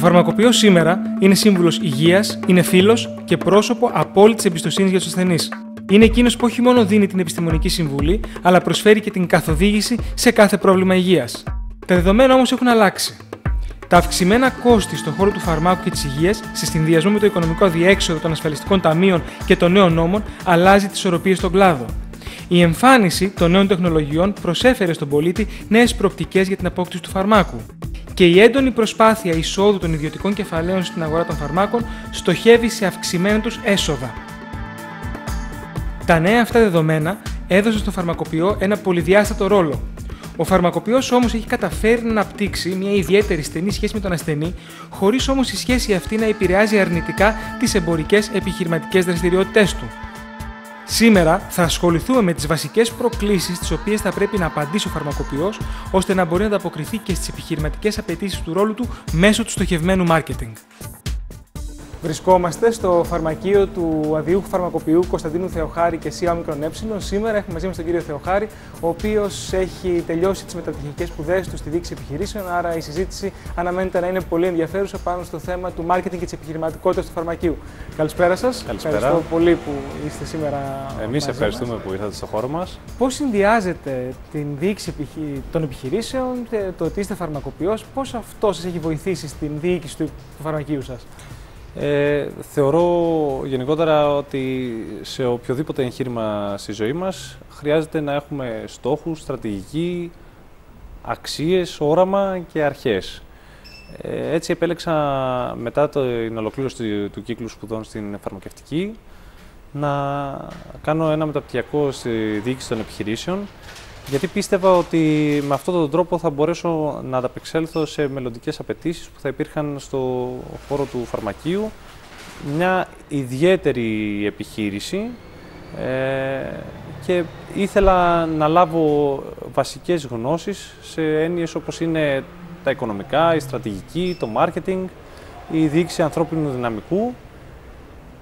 Ο φαρμακοποιός σήμερα είναι σύμβουλος υγείας, είναι φίλος και πρόσωπο απόλυτης εμπιστοσύνης για τους ασθενείς. Είναι εκείνος που όχι μόνο δίνει την επιστημονική συμβουλή, αλλά προσφέρει και την καθοδήγηση σε κάθε πρόβλημα υγείας. Τα δεδομένα όμως έχουν αλλάξει. Τα αυξημένα κόστη στον χώρο του φαρμάκου και της υγείας, σε συνδυασμό με το οικονομικό διέξοδο των ασφαλιστικών ταμείων και των νέων νόμων, αλλάζει τις ισορροπίες στον κλάδο. Η εμφάνιση των νέων τεχνολογιών προσέφερε στον πολίτη νέες προοπτικές για την απόκτηση του φαρμάκου. Και η έντονη προσπάθεια εισόδου των ιδιωτικών κεφαλαίων στην αγορά των φαρμάκων στοχεύει σε αυξημένα τους έσοδα. Τα νέα αυτά δεδομένα έδωσαν στο φαρμακοποιό ένα πολυδιάστατο ρόλο. Ο φαρμακοποιός όμως έχει καταφέρει να αναπτύξει μια ιδιαίτερη στενή σχέση με τον ασθενή, χωρίς όμως η σχέση αυτή να επηρεάζει αρνητικά τις εμπορικές επιχειρηματικές δραστηριότητές του. Σήμερα θα ασχοληθούμε με τις βασικές προκλήσεις τις οποίες θα πρέπει να απαντήσει ο φαρμακοποιός ώστε να μπορεί να ανταποκριθεί και στις επιχειρηματικές απαιτήσεις του ρόλου του μέσω του στοχευμένου marketing. Βρισκόμαστε στο φαρμακείο του αδειούχου φαρμακοποιού Κωνσταντίνου Θεοχάρη και ΣΥΑ ΜΕ. Σήμερα έχουμε μαζί μας τον κύριο Θεοχάρη, ο οποίος έχει τελειώσει τις μεταπτυχιακές σπουδές του στη δίκηση επιχειρήσεων. Άρα η συζήτηση αναμένεται να είναι πολύ ενδιαφέρουσα πάνω στο θέμα του marketing και της επιχειρηματικότητας του φαρμακείου. Καλησπέρα σας. Καλησπέρα. Ευχαριστώ πολύ που είστε σήμερα. Εμείς ευχαριστούμε μας. που ήρθατε στο χώρο μας. Πώς συνδυάζετε την διοίκηση των επιχειρήσεων, το ότι είστε φαρμακοποιός, πώς αυτό σας έχει βοηθήσει στην διοίκηση του φαρμακείου σας; Ε, θεωρώ γενικότερα ότι σε οποιοδήποτε εγχείρημα στη ζωή μας χρειάζεται να έχουμε στόχους, στρατηγική, αξίες, όραμα και αρχές. Ε, έτσι επέλεξα μετά την ολοκλήρωση του, του κύκλου σπουδών στην φαρμακευτική να κάνω ένα μεταπτυχιακό στη διοίκηση των επιχειρήσεων γιατί πίστευα ότι με αυτόν τον τρόπο θα μπορέσω να ανταπεξέλθω σε μελλοντικές απαιτήσεις που θα υπήρχαν στο χώρο του φαρμακείου. Μια ιδιαίτερη επιχείρηση ε, και ήθελα να λάβω βασικές γνώσεις σε έννοιες όπως είναι τα οικονομικά, η στρατηγική, το marketing, η διοίκηση ανθρώπινου δυναμικού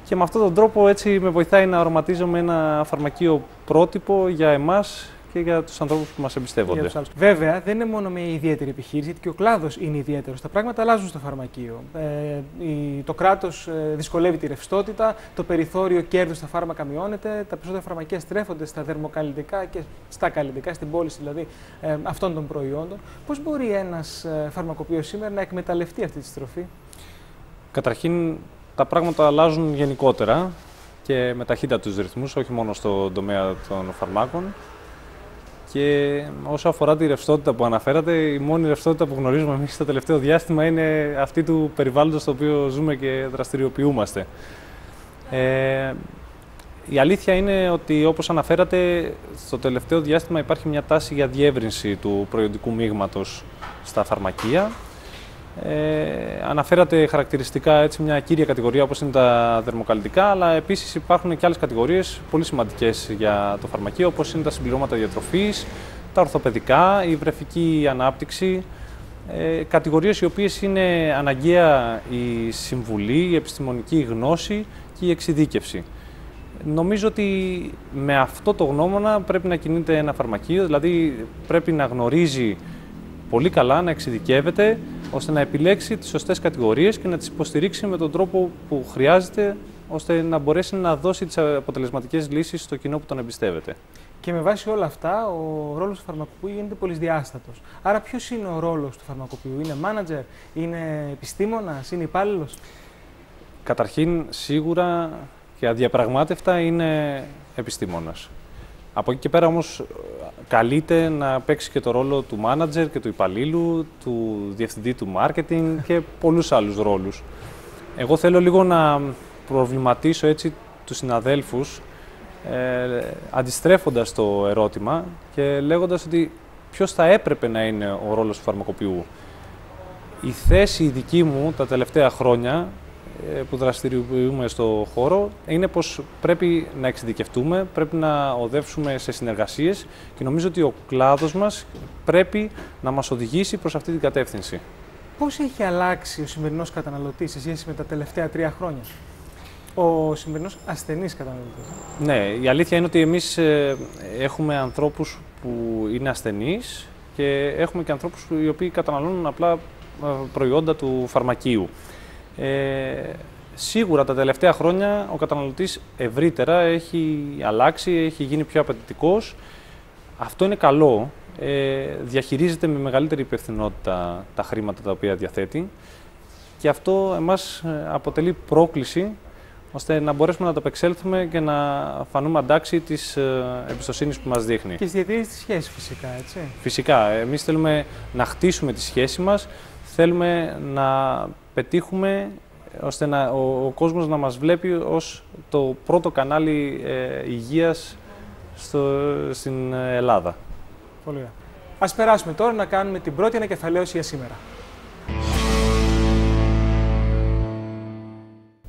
και με αυτόν τον τρόπο έτσι με βοηθάει να οραματίζομαι ένα φαρμακείο πρότυπο για εμάς και για τους ανθρώπους που μας εμπιστεύονται. Βέβαια, δεν είναι μόνο μια ιδιαίτερη επιχείρηση, γιατί και ο κλάδος είναι ιδιαίτερος. Τα πράγματα αλλάζουν στο φαρμακείο. Ε, η, το κράτος ε, δυσκολεύει τη ρευστότητα, το περιθώριο κέρδους στα φάρμακα μειώνεται, τα περισσότερα φαρμακεία στρέφονται στα δερμοκαλλιτικά και στα καλλιτικά, στην πώληση δηλαδή ε, αυτών των προϊόντων. Πώς μπορεί ένας ε, φαρμακοποιός σήμερα να εκμεταλλευτεί αυτή τη στροφή, Καταρχήν, τα πράγματα αλλάζουν γενικότερα και με ταχύτητα τους ρυθμούς, όχι μόνο στον τομέα των φαρμάκων. Και όσο αφορά τη ρευστότητα που αναφέρατε, η μόνη ρευστότητα που γνωρίζουμε εμείς στο τελευταίο διάστημα είναι αυτή του περιβάλλοντος στο οποίο ζούμε και δραστηριοποιούμαστε. Ε, η αλήθεια είναι ότι όπως αναφέρατε, στο τελευταίο διάστημα υπάρχει μια τάση για διεύρυνση του προϊόντικού μείγματος στα φαρμακεία ε, αναφέρατε χαρακτηριστικά έτσι, μια κύρια κατηγορία όπως είναι τα δερμοκαλλιτικά, αλλά επίσης υπάρχουν και άλλες κατηγορίες πολύ σημαντικές για το φαρμακείο, όπως είναι τα συμπληρώματα διατροφής, τα ορθοπαιδικά, η βρεφική ανάπτυξη, ε, κατηγορίες οι οποίες είναι αναγκαία η συμβουλή, η επιστημονική γνώση και η εξειδίκευση. Νομίζω ότι με αυτό το γνώμονα πρέπει να κινείται ένα φαρμακείο, δηλαδή πρέπει να γνωρίζει πολύ καλά, να εξειδικεύεται, ώστε να επιλέξει τις σωστές κατηγορίες και να τις υποστηρίξει με τον τρόπο που χρειάζεται, ώστε να μπορέσει να δώσει τις αποτελεσματικές λύσεις στο κοινό που τον εμπιστεύεται. Και με βάση όλα αυτά, ο ρόλος του φαρμακοποιού γίνεται πολυδιάστατο. Άρα, ποιος είναι ο ρόλος του φαρμακοποιού, Είναι μάνατζερ, είναι επιστήμονας, είναι υπάλληλος; Καταρχήν, σίγουρα και αδιαπραγμάτευτα είναι επιστήμονας. Από εκεί και πέρα όμως καλείται να παίξει και το ρόλο του μάνατζερ και του υπαλλήλου, του διευθυντή του marketing και πολλούς άλλους ρόλους. Εγώ θέλω λίγο να προβληματίσω έτσι τους συναδέλφους ε, αντιστρέφοντας το ερώτημα και λέγοντας ότι ποιος θα έπρεπε να είναι ο ρόλος του φαρμακοποιού. Η θέση η δική μου τα τελευταία χρόνια ε, που δραστηριοποιούμε στο χώρο είναι πως πρέπει να εξειδικευτούμε, πρέπει να οδεύσουμε σε συνεργασίες και νομίζω ότι ο κλάδος μας πρέπει να μας οδηγήσει προς αυτή την κατεύθυνση. Πώς έχει αλλάξει ο σημερινός καταναλωτής σε σχέση με τα τελευταία τρία χρόνια; Ο σημερινός ασθενής καταναλωτής. Ναι, η αλήθεια είναι ότι εμείς ε, έχουμε ανθρώπους που είναι ασθενείς και έχουμε και ανθρώπους οι οποίοι καταναλώνουν απλά προϊόντα του φαρμακείου. Ε, σίγουρα τα τελευταία χρόνια ο καταναλωτής ευρύτερα έχει αλλάξει, έχει γίνει πιο απαιτητικός. Αυτό είναι καλό. Ε, διαχειρίζεται με μεγαλύτερη υπευθυνότητα τα χρήματα τα οποία διαθέτει και αυτό εμάς ε, αποτελεί πρόκληση ώστε να μπορέσουμε να το απεξέλθουμε και να φανούμε αντάξει της ε, εμπιστοσύνης που μας δείχνει. Και στη διατήρηση της σχέσης, φυσικά, έτσι. Φυσικά. Εμείς θέλουμε να χτίσουμε τη σχέση μας, θέλουμε να πετύχουμε ώστε να, ο, ο κόσμος να μας βλέπει ως το πρώτο κανάλι ε, υγείας στο, στην Ελλάδα. Πολύ ωραία. Ας περάσουμε τώρα να κάνουμε την πρώτη ανακεφαλαίωση για σήμερα.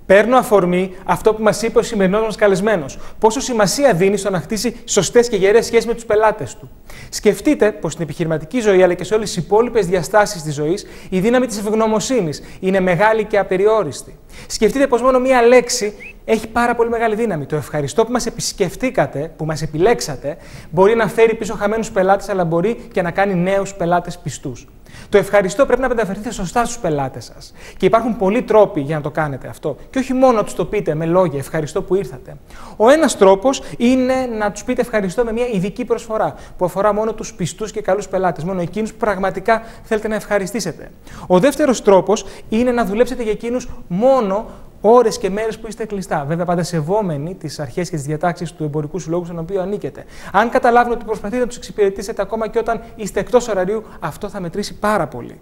Παίρνω αφορμή αυτό που μας είπε ο σημερινός μας καλεσμένος. Πόσο σημασία δίνει στο να χτίσει σωστές και γερές σχέσεις με τους πελάτες του. Σκεφτείτε πως στην επιχειρηματική ζωή αλλά και σε όλες τις υπόλοιπες διαστάσεις της ζωής η δύναμη της ευγνωμοσύνης είναι μεγάλη και απεριόριστη. Σκεφτείτε πως μόνο μία λέξη έχει πάρα πολύ μεγάλη δύναμη. Το ευχαριστώ που μας επισκεφτήκατε, που μας επιλέξατε, μπορεί να φέρει πίσω χαμένους πελάτες, αλλά μπορεί και να κάνει νέους πελάτες πιστούς. Το ευχαριστώ πρέπει να μεταφερθείτε σωστά στους πελάτες σας. Και υπάρχουν πολλοί τρόποι για να το κάνετε αυτό. Και όχι μόνο να τους το πείτε με λόγια ευχαριστώ που ήρθατε. Ο ένας τρόπος είναι να τους πείτε ευχαριστώ με μια ειδική προσφορά που αφορά μόνο τους πιστούς και καλούς πελάτες, μόνο εκείνους που πραγματικά θέλετε να ευχαριστήσετε. Ο δεύτερος τρόπος είναι να δουλέψετε για εκείνους μόνο ώρες και μέρες που είστε κλειστά. Βέβαια, πάντα σεβόμενοι τις αρχές και τις διατάξεις του εμπορικού συλλόγου στον οποίο ανήκετε. Αν καταλάβουν ότι προσπαθείτε να τους εξυπηρετήσετε ακόμα και όταν είστε εκτός ωραρίου, αυτό θα μετρήσει πάρα πολύ.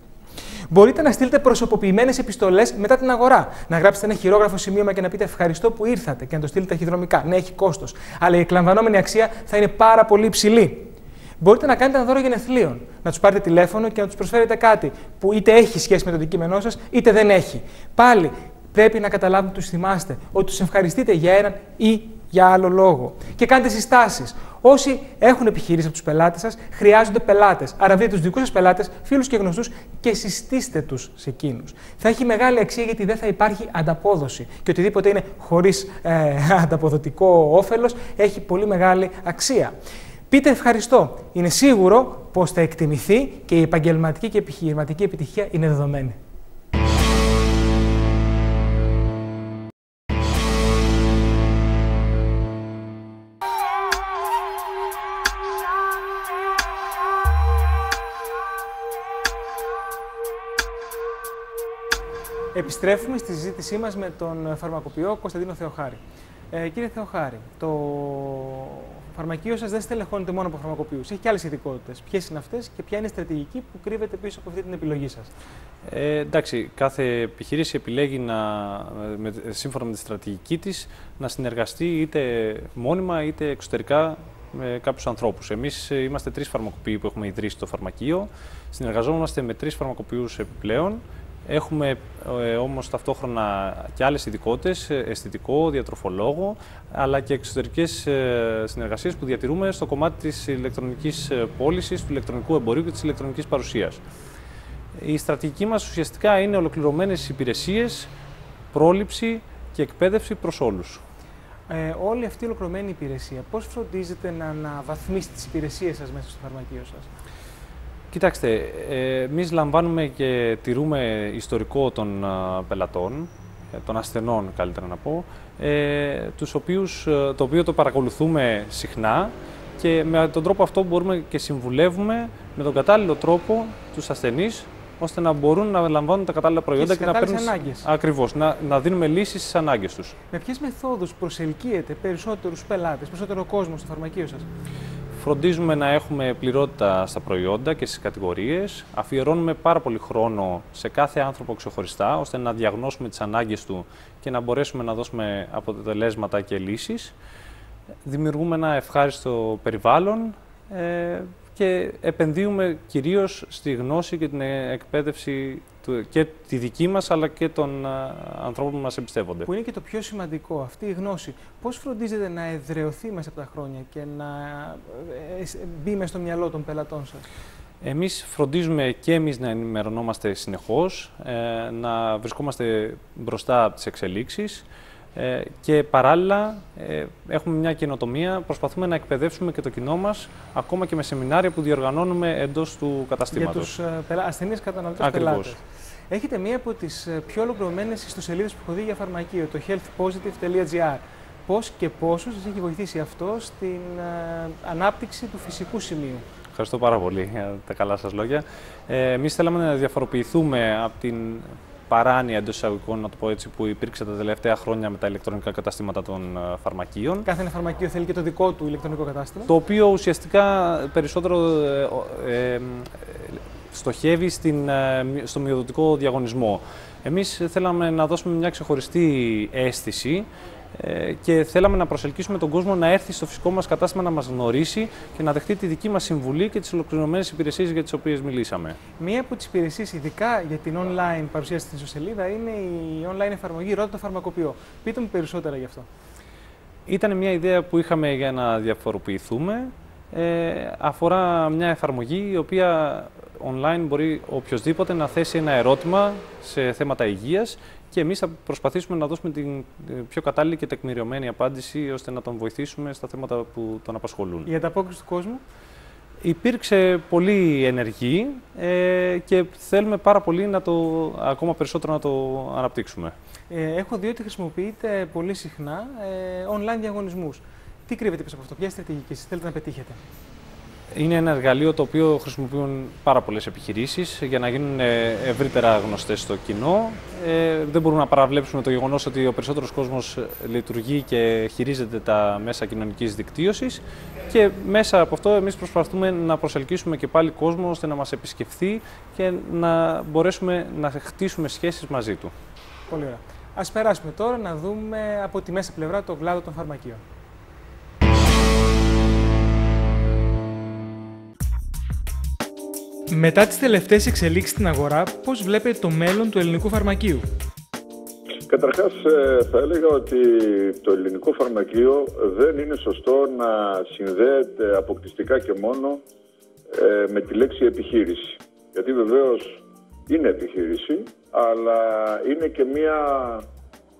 Μπορείτε να στείλετε προσωποποιημένες επιστολές μετά την αγορά. Να γράψετε ένα χειρόγραφο σημείωμα και να πείτε ευχαριστώ που ήρθατε και να το στείλετε ταχυδρομικά. Ναι, έχει κόστος. Αλλά η εκλαμβανόμενη αξία θα είναι πάρα πολύ υψηλή. Μπορείτε να κάνετε ένα δώρο γενεθλίων. Να τους πάρετε τηλέφωνο και να τους προσφέρετε κάτι που είτε έχει σχέση με το αντικείμενό σας, είτε δεν έχει. Πάλι πρέπει να καταλάβουν ότι τους θυμάστε, ότι τους ευχαριστείτε για έναν ή για άλλο λόγο. Και κάντε συστάσεις. Όσοι έχουν επιχειρήσει από τους πελάτες σας, χρειάζονται πελάτες. Άρα βρείτε τους δικούς σας πελάτες, φίλους και γνωστούς και συστήστε τους σε εκείνους. Θα έχει μεγάλη αξία γιατί δεν θα υπάρχει ανταπόδοση. Και οτιδήποτε είναι χωρίς ε, ανταποδοτικό όφελος έχει πολύ μεγάλη αξία. Πείτε ευχαριστώ. Είναι σίγουρο πως θα εκτιμηθεί και η επαγγελματική και επιχειρηματική επιτυχία είναι δεδομένη. Επιστρέφουμε στη συζήτησή μας με τον φαρμακοποιό Κωνσταντίνο Θεοχάρη. Ε, κύριε Θεοχάρη, το φαρμακείο σας δεν στελεχώνεται μόνο από φαρμακοποιούς. Έχει και άλλες ειδικότητες. Ποιες είναι αυτές και ποια είναι η στρατηγική που κρύβεται πίσω από αυτή την επιλογή σας; Ε, εντάξει, κάθε επιχείρηση επιλέγει να, με, σύμφωνα με τη στρατηγική της να συνεργαστεί είτε μόνιμα είτε εξωτερικά με κάποιους ανθρώπους. Εμείς είμαστε τρεις φαρμακοποιοί που έχουμε ιδρύσει το φαρμακείο. Συνεργαζόμαστε με τρεις φαρμακοποιούς επιπλέον Έχουμε ε, όμως ταυτόχρονα και άλλες ειδικότητες, ε, αισθητικό, διατροφολόγο, αλλά και εξωτερικές ε, συνεργασίες που διατηρούμε στο κομμάτι της ηλεκτρονικής ε, πώλησης, του ηλεκτρονικού εμπορίου και της ηλεκτρονικής παρουσίας. Η στρατηγική μας ουσιαστικά είναι ολοκληρωμένες υπηρεσίες, πρόληψη και εκπαίδευση προς όλους. Ε, όλη αυτή η ολοκληρωμένη υπηρεσία, πώς φροντίζετε να αναβαθμίσει τις υπηρεσίες σας μέσα στο φαρμακείο σας; Κοιτάξτε, ε, εμείς λαμβάνουμε και τηρούμε ιστορικό των πελατών, ε, των ασθενών καλύτερα να πω, ε, τους οποίους, το οποίο το παρακολουθούμε συχνά και με τον τρόπο αυτό μπορούμε και συμβουλεύουμε με τον κατάλληλο τρόπο τους ασθενείς ώστε να μπορούν να λαμβάνουν τα κατάλληλα προϊόντα και, και να παίρνουν. Ακριβώς, να, να δίνουμε λύσεις στις ανάγκες τους. Με ποιες μεθόδους προσελκύετε περισσότερους πελάτες, περισσότερο κόσμο στο φαρμακείο σας, Φροντίζουμε να έχουμε πληρότητα στα προϊόντα και στις κατηγορίες. Αφιερώνουμε πάρα πολύ χρόνο σε κάθε άνθρωπο ξεχωριστά, ώστε να διαγνώσουμε τις ανάγκες του και να μπορέσουμε να δώσουμε αποτελέσματα και λύσεις. Δημιουργούμε ένα ευχάριστο περιβάλλον ε, και επενδύουμε κυρίως στη γνώση και την εκπαίδευση και τη δική μας αλλά και των ανθρώπων που μας εμπιστεύονται. Που είναι και το πιο σημαντικό, αυτή η γνώση. Πώς φροντίζετε να εδρεωθεί μέσα από τα χρόνια και να ε, ε, μπει μέσα στο μυαλό των πελατών σας; Εμείς φροντίζουμε και εμείς να ενημερωνόμαστε συνεχώς, ε, να βρισκόμαστε μπροστά από τις εξελίξεις, Ε, και παράλληλα ε, έχουμε μια καινοτομία, προσπαθούμε να εκπαιδεύσουμε και το κοινό μας, ακόμα και με σεμινάρια που διοργανώνουμε εντός του καταστήματος. Για τους ε, ασθενείς καταναλωτές πελάτες. Έχετε μία από τις ε, πιο ολοκληρωμένες ιστοσελίδες που έχω δει για φαρμακείο, το healthpositive.gr. Πώς και πόσο σας έχει βοηθήσει αυτό στην ε, ανάπτυξη του φυσικού σημείου; Ευχαριστώ πάρα πολύ για τα καλά σας λόγια. Ε, εμείς θέλαμε να διαφοροποιηθούμε από την παράνοια εντός εισαγωγικών, να το πω έτσι, που υπήρξε τα τελευταία χρόνια με τα ηλεκτρονικά καταστήματα των ε, φαρμακείων. Κάθε ένα φαρμακείο θέλει και το δικό του ηλεκτρονικό κατάστημα. Το οποίο ουσιαστικά περισσότερο ε, ε, στοχεύει στην, στο μειοδοτικό διαγωνισμό. Εμείς θέλαμε να δώσουμε μια ξεχωριστή αίσθηση ε, και θέλαμε να προσελκύσουμε τον κόσμο να έρθει στο φυσικό μας κατάστημα να μας γνωρίσει και να δεχτεί τη δική μας συμβουλή και τις ολοκληρωμένες υπηρεσίες για τις οποίες μιλήσαμε. Μία από τις υπηρεσίες, ειδικά για την online παρουσίαση στην ιστοσελίδα, είναι η online εφαρμογή Ρώτα το Φαρμακοποιό. Πείτε μου περισσότερα γι' αυτό. Ήταν μια ιδέα που είχαμε για να διαφοροποιηθούμε. Ε, αφορά μια εφαρμογή η οποία online μπορεί οποιοδήποτε να θέσει ένα ερώτημα σε θέματα υγείας και εμείς θα προσπαθήσουμε να δώσουμε την ε, πιο κατάλληλη και τεκμηριωμένη απάντηση ώστε να τον βοηθήσουμε στα θέματα που τον απασχολούν. Η ανταπόκριση του κόσμου; Υπήρξε πολύ ενεργή ε, και θέλουμε πάρα πολύ να το, ακόμα περισσότερο να το αναπτύξουμε. Ε, έχω δει ότι χρησιμοποιείτε πολύ συχνά ε, online διαγωνισμούς. Τι κρύβεται πίσω από αυτό, ποια στρατηγική θέλετε να πετύχετε; Είναι ένα εργαλείο το οποίο χρησιμοποιούν πάρα πολλές επιχειρήσεις για να γίνουν ε, ευρύτερα γνωστές στο κοινό. Ε, δεν μπορούμε να παραβλέψουμε το γεγονός ότι ο περισσότερος κόσμος ε, λειτουργεί και χειρίζεται τα μέσα κοινωνικής δικτύωσης και μέσα από αυτό εμείς προσπαθούμε να προσελκύσουμε και πάλι κόσμο ώστε να μας επισκεφθεί και να μπορέσουμε να χτίσουμε σχέσεις μαζί του. Πολύ ωραία. Ας περάσουμε τώρα να δούμε από τη μέσα πλευρά το βλάδο των φαρμακείων. Μετά τις τελευταίες εξελίξεις στην αγορά, πώς βλέπετε το μέλλον του ελληνικού φαρμακείου; Καταρχάς ε, θα έλεγα ότι το ελληνικό φαρμακείο δεν είναι σωστό να συνδέεται αποκτηστικά και μόνο ε, με τη λέξη επιχείρηση. Γιατί βεβαίως είναι επιχείρηση, αλλά είναι και μια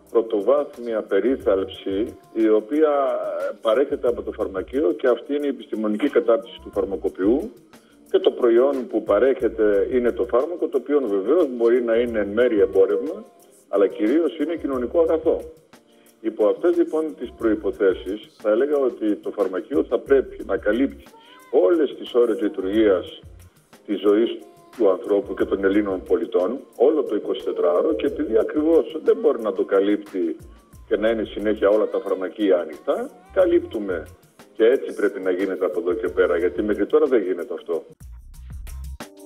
πρωτοβάθμια περίθαλψη η οποία παρέχεται από το φαρμακείο και αυτή είναι η επιστημονική κατάρτιση του φαρμακοποιού και το προϊόν που παρέχεται είναι το φάρμακο, το οποίο βεβαίως μπορεί να είναι εν μέρει εμπόρευμα, αλλά κυρίως είναι κοινωνικό αγαθό. Υπό αυτές λοιπόν τις προποθέσει, θα έλεγα ότι το φαρμακείο θα πρέπει να καλύπτει όλες τις ώρες λειτουργίας της ζωής του ανθρώπου και των Ελλήνων πολιτών, όλο το 24ωρο και επειδή ακριβώς δεν μπορεί να το καλύπτει και να είναι συνέχεια όλα τα φαρμακεία ανοιχτά, καλύπτουμε και έτσι πρέπει να γίνεται από εδώ και πέρα, γιατί μέχρι τώρα δεν γίνεται αυτό.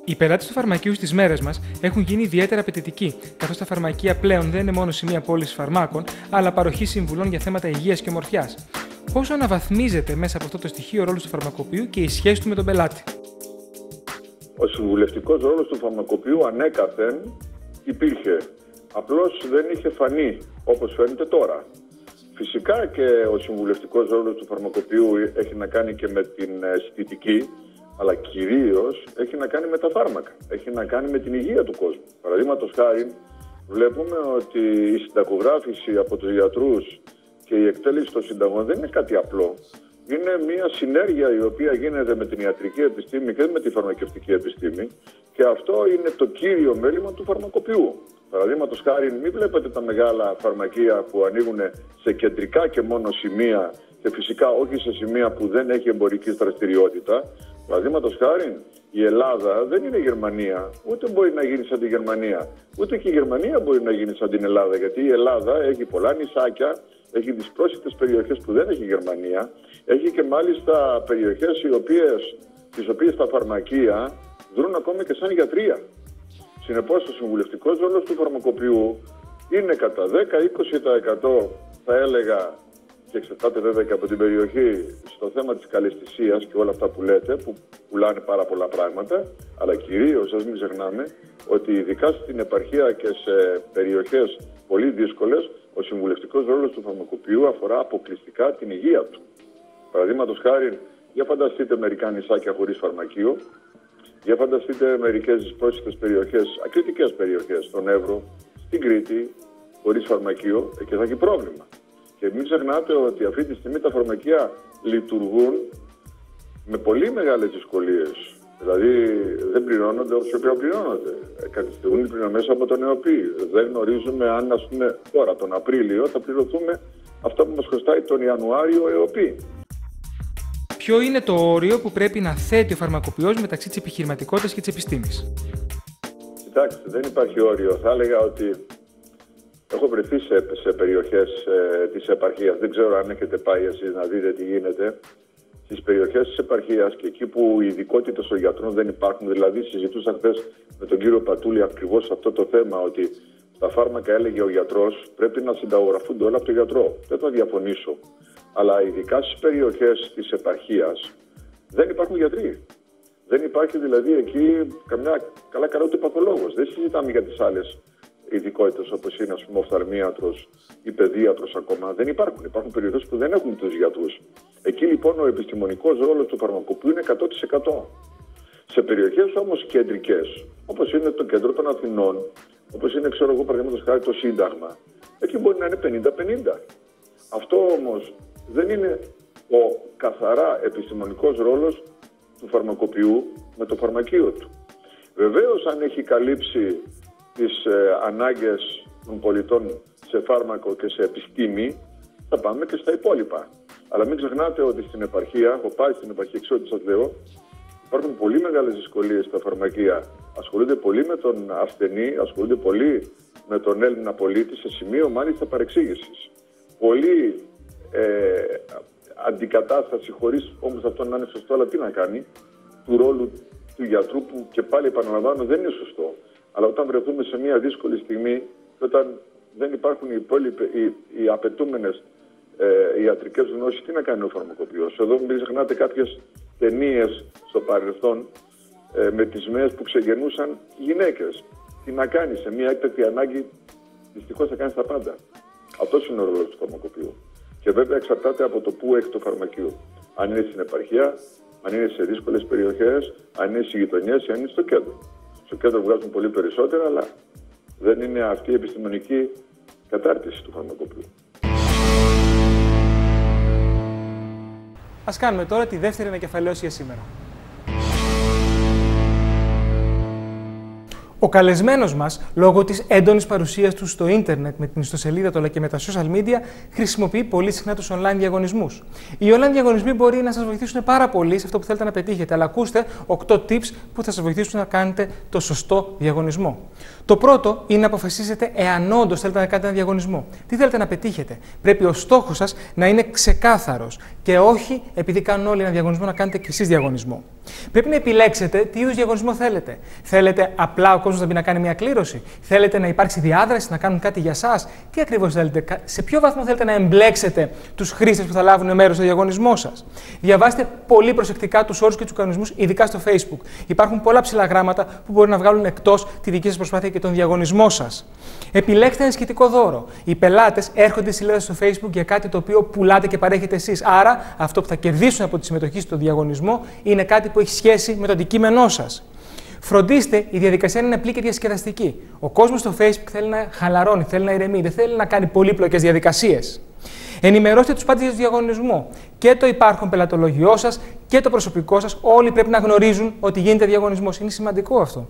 Οι πελάτες του φαρμακείου στις μέρες μας έχουν γίνει ιδιαίτερα απαιτητικοί, καθώς τα φαρμακεία πλέον δεν είναι μόνο σημεία πώλησης φαρμάκων, αλλά παροχής συμβουλών για θέματα υγείας και ομορφιάς. Πόσο αναβαθμίζεται μέσα από αυτό το στοιχείο ο ρόλος του φαρμακοποιού και η σχέση του με τον πελάτη; Ο συμβουλευτικός ρόλος του φαρμακοποιού ανέκαθεν υπήρχε. Απλώς δεν είχε φανεί όπως φαίνεται τώρα. Φυσικά και ο συμβουλευτικός ρόλος του φαρμακοποιού έχει να κάνει και με την αισθητική, αλλά κυρίως έχει να κάνει με τα φάρμακα. Έχει να κάνει με την υγεία του κόσμου. Παραδείγματος χάρη, βλέπουμε ότι η συνταγογράφηση από τους γιατρούς και η εκτέλεση των συνταγών δεν είναι κάτι απλό. Είναι μια συνέργεια η οποία γίνεται με την ιατρική επιστήμη και με τη φαρμακευτική επιστήμη και αυτό είναι το κύριο μέλημα του φαρμακοποιού. Παραδείγματος χάρη, μην βλέπετε τα μεγάλα φαρμακεία που ανοίγουν σε κεντρικά και μόνο σημεία και φυσικά όχι σε σημεία που δεν έχει εμπορική δραστηριότητα. Παραδείγματος χάρη, η Ελλάδα δεν είναι Γερμανία, ούτε μπορεί να γίνει σαν τη Γερμανία, ούτε και η Γερμανία μπορεί να γίνει σαν την Ελλάδα, γιατί η Ελλάδα έχει πολλά νησάκια, έχει τι πρόσθετε περιοχές που δεν έχει η Γερμανία, έχει και μάλιστα περιοχές τις οποίες τα φαρμακεία δρούν ακόμη και σαν γιατρία. Συνεπώς, ο συμβουλευτικός ρόλος του φαρμακοποιού είναι κατά 10-20% θα έλεγα και εξετάται βέβαια και από την περιοχή στο θέμα της καλαισθησίας και όλα αυτά που λέτε, που πουλάνε πάρα πολλά πράγματα, αλλά κυρίως, ας μην ξεχνάμε, ότι ειδικά στην επαρχία και σε περιοχές πολύ δύσκολες, ο συμβουλευτικός ρόλος του φαρμακοποιού αφορά αποκλειστικά την υγεία του. Παραδείγματος χάρη, για φανταστείτε μερικά νησάκια χωρίς φαρμακείο, για φανταστείτε μερικές πρόσθετες περιοχές, ακριτικές περιοχές στον Εύρο, στην Κρήτη, χωρίς φαρμακείο, εκεί θα έχει πρόβλημα. Και μην ξεχνάτε ότι αυτή τη στιγμή τα φαρμακεία λειτουργούν με πολύ μεγάλες δυσκολίες. Δηλαδή δεν πληρώνονται όσο πρέπει να πληρώνονται. Ε, Κατευθυνούν οι πληρωμέ από τον ΕΟΠΗ. Δεν γνωρίζουμε αν, ας πούμε, τώρα τον Απρίλιο θα πληρωθούμε αυτό που μας χρωστάει τον Ιανουάριο ΕΟΠΗ. Ποιο είναι το όριο που πρέπει να θέτει ο φαρμακοποιός μεταξύ της επιχειρηματικότητας και της επιστήμης; Κοιτάξτε, δεν υπάρχει όριο. Θα έλεγα ότι έχω βρεθεί σε, σε περιοχές ε, της επαρχίας. Δεν ξέρω αν έχετε πάει εσείς να δείτε τι γίνεται στις περιοχές της επαρχίας και εκεί που οι ειδικότητε των γιατρών δεν υπάρχουν. Δηλαδή, συζητούσα χθες με τον κύριο Πατούλη ακριβώς αυτό το θέμα, ότι τα φάρμακα έλεγε ο γιατρός πρέπει να συνταγογραφούνται όλα από τον γιατρό. Δεν θα διαφωνήσω. Αλλά ειδικά στις περιοχές της επαρχίας δεν υπάρχουν γιατροί. Δεν υπάρχει δηλαδή εκεί καμιά καλά καλά ούτε παθολόγος. Δεν συζητάμε για τις άλλες ειδικότητες όπως είναι ας πούμε οφθαλμίατρος ή παιδίατρος ακόμα. Δεν υπάρχουν. Υπάρχουν περιοχές που δεν έχουν τους γιατρούς. Εκεί λοιπόν ο επιστημονικός ρόλος του φαρμακοποιού είναι 100%. Σε περιοχές όμως κεντρικές, όπως είναι το κέντρο των Αθηνών, όπως είναι, ξέρω εγώ, παραδείγματος χάρη το Σύνταγμα, εκεί μπορεί να είναι 50-50. Αυτό όμως δεν είναι ο καθαρά επιστημονικός ρόλος του φαρμακοποιού με το φαρμακείο του. Βεβαίως, αν έχει καλύψει τις ε, ανάγκες των πολιτών σε φάρμακο και σε επιστήμη, θα πάμε και στα υπόλοιπα. Αλλά μην ξεχνάτε ότι στην επαρχία, έχω πάει στην επαρχία, ξέρω τι σας λέω, υπάρχουν πολύ μεγάλες δυσκολίες στα φαρμακεία. Ασχολούνται πολύ με τον ασθενή, ασχολούνται πολύ με τον Έλληνα πολίτη σε σημείο μάλιστα παρεξήγησης. Πολύ ε, αντικατάσταση, χωρίς όμως αυτό να είναι σωστό, αλλά τι να κάνει, του ρόλου του γιατρού που και πάλι επαναλαμβάνω δεν είναι σωστό. Αλλά όταν βρεθούμε σε μια δύσκολη στιγμή και όταν δεν υπάρχουν οι, υπόλοιποι, οι, οι απαιτούμενες ε, ιατρικές γνώσεις, τι να κάνει ο φαρμακοποιός. Εδώ μην ξεχνάτε κάποιες ταινίες στο παρελθόν ε, με τις μέες που ξεγεννούσαν γυναίκες. Τι να κάνεις σε μια έκτακτη ανάγκη, δυστυχώς θα κάνεις τα πάντα. Αυτός είναι ο ρόλος του φαρμακοποιού. Και βέβαια εξαρτάται από το πού έχει το φαρμακείο. Αν είναι στην επαρχία, αν είναι σε δύσκολες περιοχές, αν είναι στις γειτονιές ή αν είναι στο κέντρο. Στο κέντρο βγάζουν πολύ περισσότερα, αλλά δεν είναι αυτή η επιστημονική κατάρτιση του φαρμακοποιού. Ας κάνουμε τώρα τη δεύτερη ανακεφαλαίωση για σήμερα. Ο καλεσμένος μας, λόγω της έντονης παρουσίας του στο ίντερνετ με την ιστοσελίδα του αλλά και με τα social media, χρησιμοποιεί πολύ συχνά τους online διαγωνισμούς. Οι online διαγωνισμοί μπορεί να σας βοηθήσουν πάρα πολύ σε αυτό που θέλετε να πετύχετε, αλλά ακούστε 8 tips που θα σας βοηθήσουν να κάνετε το σωστό διαγωνισμό. Το πρώτο είναι να αποφασίσετε εάν όντως θέλετε να κάνετε ένα διαγωνισμό. Τι θέλετε να πετύχετε; Πρέπει ο στόχος σας να είναι ξεκάθαρος και όχι επειδή κάνουν όλοι ένα διαγωνισμό να κάνετε και εσείς διαγωνισμό. Πρέπει να επιλέξετε τι είδους διαγωνισμό θέλετε. Θέλετε απλά ο κόσμος να μπει να κάνει μια κλήρωση; Θέλετε να υπάρξει διάδραση, να κάνουν κάτι για εσά. Τι ακριβώς θέλετε, σε ποιο βαθμό θέλετε να εμπλέξετε τους χρήστες που θα λάβουν μέρος στο διαγωνισμό σας; Διαβάστε πολύ προσεκτικά τους όρους και τους κανονισμούς, ειδικά στο Facebook. Υπάρχουν πολλά ψηλά γράμματα που μπορεί να βγάλουν εκτός τη δική σας προσπάθεια και τον διαγωνισμό σας. Επιλέξτε ένα σχετικό δώρο. Οι πελάτες έρχονται σελίδα στο Facebook για κάτι το οποίο πουλάτε και παρέχετε εσείς. Άρα, αυτό που θα κερδίσουν από τη συμμετοχή στο διαγωνισμό είναι κάτι που έχει σχέση με το αντικείμενό σας. Φροντίστε η διαδικασία να είναι απλή και διασκεδαστική. Ο κόσμος στο Facebook θέλει να χαλαρώνει, θέλει να ηρεμεί, δεν θέλει να κάνει πολύπλοκες διαδικασίες. Ενημερώστε τους πάντες για το διαγωνισμό. Και το υπάρχον πελατολογιό σας και το προσωπικό σας, όλοι πρέπει να γνωρίζουν ότι γίνεται διαγωνισμός. Είναι σημαντικό αυτό.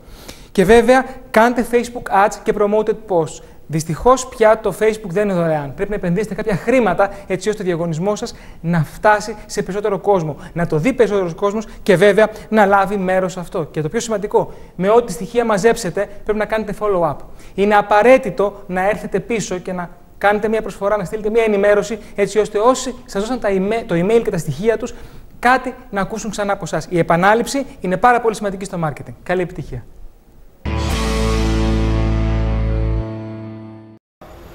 Και βέβαια, κάντε Facebook ads και promoted posts. Δυστυχώς πια το Facebook δεν είναι δωρεάν. Πρέπει να επενδύσετε κάποια χρήματα έτσι ώστε ο διαγωνισμός σας να φτάσει σε περισσότερο κόσμο. Να το δει περισσότερος κόσμος και βέβαια να λάβει μέρος σε αυτό. Και το πιο σημαντικό, με ό,τι στοιχεία μαζέψετε, πρέπει να κάνετε follow-up. Είναι απαραίτητο να έρθετε πίσω και να κάνετε μια προσφορά, να στείλετε μια ενημέρωση, έτσι ώστε όσοι σας δώσαν το email και τα στοιχεία τους, κάτι να ακούσουν ξανά από εσά. Η επανάληψη είναι πάρα πολύ σημαντική στο marketing. Καλή επιτυχία.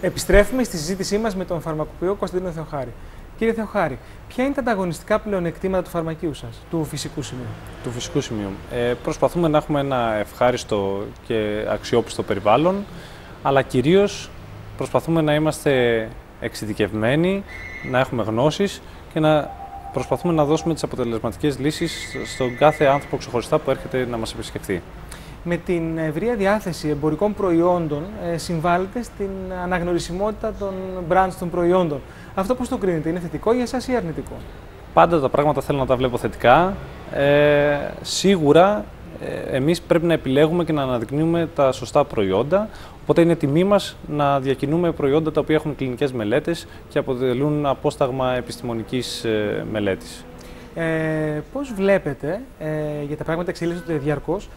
Επιστρέφουμε στη συζήτησή μας με τον φαρμακοποιό Κωνσταντίνο Θεοχάρη. Κύριε Θεοχάρη, ποια είναι τα ανταγωνιστικά πλεονεκτήματα του φαρμακείου σας, του φυσικού σημείου; Του φυσικού σημείου. Ε, προσπαθούμε να έχουμε ένα ευχάριστο και αξιόπιστο περιβάλλον, αλλά κυρίως προσπαθούμε να είμαστε εξειδικευμένοι, να έχουμε γνώσεις και να προσπαθούμε να δώσουμε τις αποτελεσματικές λύσεις στον κάθε άνθρωπο ξεχωριστά που έρχεται να μας επισκεφθεί. Με την ευρεία διάθεση εμπορικών προϊόντων ε, συμβάλλεται στην αναγνωρισιμότητα των brands των προϊόντων. Αυτό πώς το κρίνετε, είναι θετικό για εσάς ή αρνητικό; Πάντα τα πράγματα θέλω να τα βλέπω θετικά. Ε, σίγουρα ε, εμείς πρέπει να επιλέγουμε και να αναδεικνύουμε τα σωστά προϊόντα, οπότε είναι τιμή μας να διακινούμε προϊόντα τα οποία έχουν κλινικές μελέτες και αποτελούν απόσταγμα επιστημονικής ε, μελέτης. Ε, πώς βλέπετε, ε, για τα πράγματα εξελίσσονται διαρκώς, ε,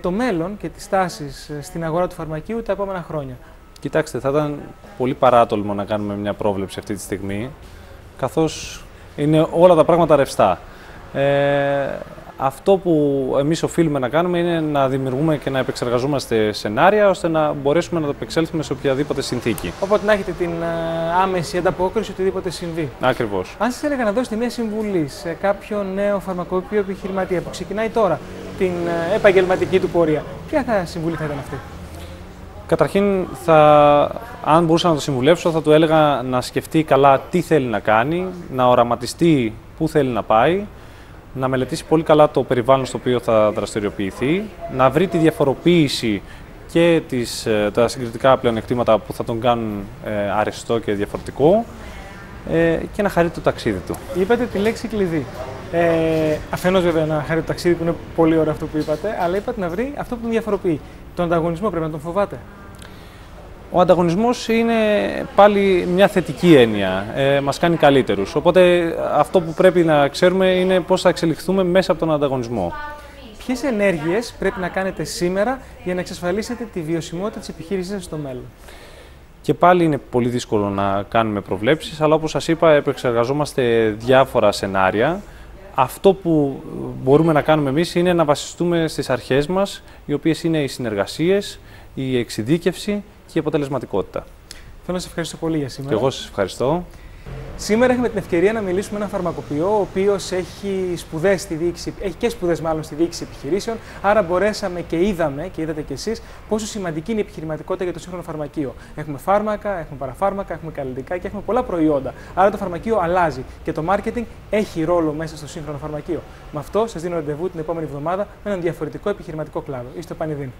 το μέλλον και τις τάσεις ε, στην αγορά του φαρμακείου τα επόμενα χρόνια. Κοιτάξτε, θα ήταν πολύ παράτολμο να κάνουμε μια πρόβλεψη αυτή τη στιγμή, καθώς είναι όλα τα πράγματα ρευστά. Ε, αυτό που εμείς οφείλουμε να κάνουμε είναι να δημιουργούμε και να επεξεργαζόμαστε σενάρια ώστε να μπορέσουμε να το επεξέλθουμε σε οποιαδήποτε συνθήκη. Οπότε να έχετε την ε, άμεση ανταπόκριση οτιδήποτε συμβεί. Ακριβώς. Αν σας έλεγα να δώσετε μια συμβουλή σε κάποιον νέο φαρμακοποιό επιχειρηματία που ξεκινάει τώρα την ε, επαγγελματική του πορεία, ποια θα συμβουλή θα ήταν αυτή; Καταρχήν, θα, αν μπορούσα να το συμβουλεύσω, θα του έλεγα να σκεφτεί καλά τι θέλει να κάνει, να οραματιστεί πού θέλει να πάει, να μελετήσει πολύ καλά το περιβάλλον στο οποίο θα δραστηριοποιηθεί, να βρει τη διαφοροποίηση και τις, ε, τα συγκριτικά πλεονεκτήματα που θα τον κάνουν ε, αρεστό και διαφορετικό ε, και να χαρεί το ταξίδι του. Είπατε τη λέξη κλειδί. Ε, Αφενός βέβαια να χαρεί το ταξίδι που είναι πολύ ωραίο αυτό που είπατε, αλλά είπατε να βρει αυτό που τον διαφοροποιεί. Τον ανταγωνισμό πρέπει να τον φοβάται. Ο ανταγωνισμός είναι πάλι μια θετική έννοια, ε, μας κάνει καλύτερους. Οπότε αυτό που πρέπει να ξέρουμε είναι πώς θα εξελιχθούμε μέσα από τον ανταγωνισμό. Ποιες ενέργειες πρέπει να κάνετε σήμερα για να εξασφαλίσετε τη βιωσιμότητα της επιχείρησής σας στο μέλλον; Και πάλι είναι πολύ δύσκολο να κάνουμε προβλέψεις, αλλά όπως σας είπα επεξεργαζόμαστε διάφορα σενάρια. Αυτό που μπορούμε να κάνουμε εμείς είναι να βασιστούμε στις αρχές μας, οι οποίες είναι οι συνεργασίες, η εξειδίκευση και η αποτελεσματικότητα. Θέλω να σα ευχαριστώ πολύ για σήμερα. Και εγώ σας ευχαριστώ. Σήμερα έχουμε την ευκαιρία να μιλήσουμε με έναν φαρμακοποιό, ο οποίος έχει σπουδές στη διοίκηση, έχει και σπουδές μάλλον στη διοίκηση επιχειρήσεων. Άρα μπορέσαμε και είδαμε, και είδατε κι εσείς, πόσο σημαντική είναι η επιχειρηματικότητα για το σύγχρονο φαρμακείο. Έχουμε φάρμακα, έχουμε παραφάρμακα, έχουμε καλλιτικά και έχουμε πολλά προϊόντα. Άρα το φαρμακείο αλλάζει και το marketing έχει ρόλο μέσα στο σύγχρονο φαρμακείο. Με αυτό σας δίνω ραντεβού την επόμενη εβδομάδα με έναν διαφορετικό επιχειρηματικό κλάδο. Είστε πανηδίν.